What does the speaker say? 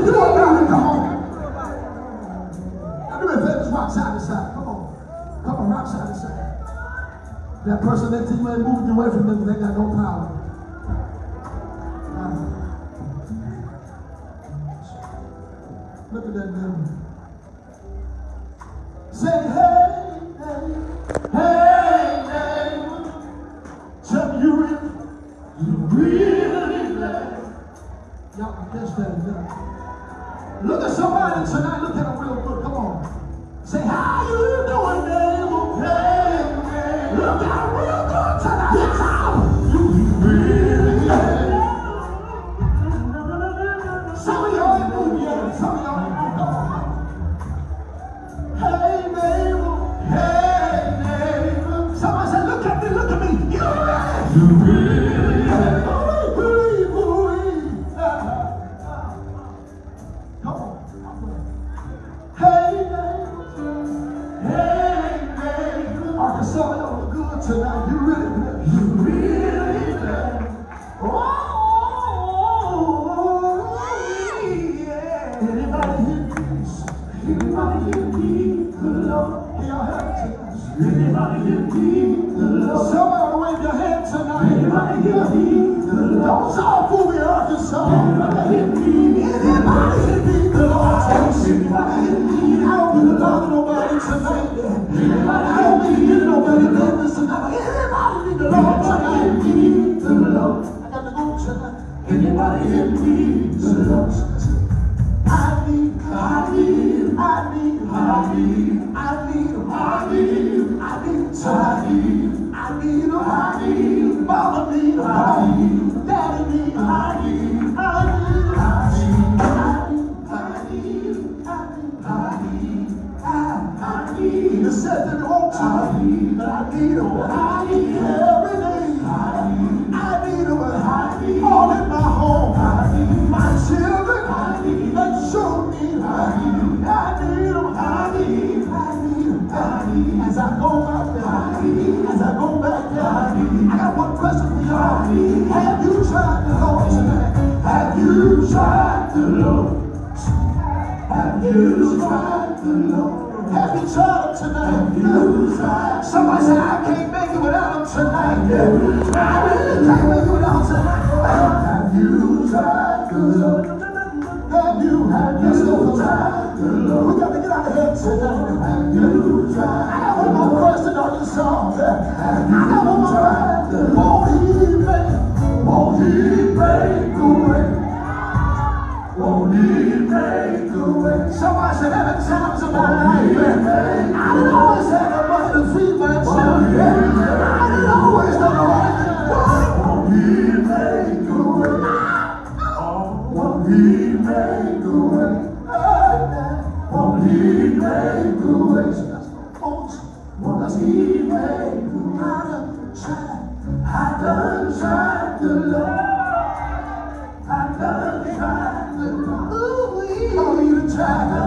to do about it? Come on. Now, do me a favor, just rock side to side. Come on. Come on, rock side to side. That person to you ain't moving away from them, they got no power. Uh, Look at that dude. Say, hey, hey, hey, neighbor. Tell you you really glad. Y'all can catch that there. Look at somebody tonight. Look at them real good. Come on. Say, how you doing, neighbor? Hey. Look them real good tonight. Yes, how you really. Some of y'all y'all look good tonight. You really good. You really good. Oh, yeah. Anybody hear peace? Anybody hear me? The Lord. Y'all. Anybody hear me? The Lord. Somebody wave your hand tonight. Anybody hear me? Don't all fool me, Arkansas. Anybody Anybody hear me? The Lord. I need, I need, I need, I need, I need, I need, I need, I need, I need, I need, mama need, I need, daddy need, I need, I need, I need, I need, I need, I need, I need. Said that want to, I need, but I need every day. Y'all. Have you tried the Lord tonight? Have you tried the Lord? Have you tried the Lord? Have you tried tonight? Have you tried? Somebody said, I can't make it without him tonight. I really can't make it without him tonight. Have you tried the Lord? Have you, have you tried the Lord? We got to get out of here tonight. Have you tried? I got one more question on this song. I got one more question. Won't he make, a way? Won't he make a way? Somebody said I didn't have the money to. I didn't always know the right. Won't he make a? Won't he make a? Won't he make a? Bye.